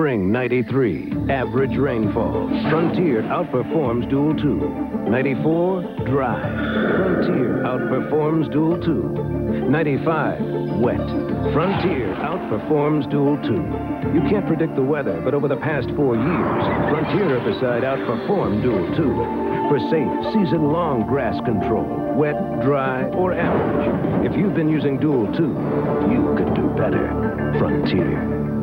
Spring 93, average rainfall. Frontier outperforms Dual 2. 94, dry. Frontier outperforms Dual 2. 95, wet. Frontier outperforms Dual 2. You can't predict the weather, but over the past four years, Frontier herbicide outperformed Dual 2 for safe, season-long grass control, wet, dry, or average. If you've been using Dual 2, you could do better. Frontier.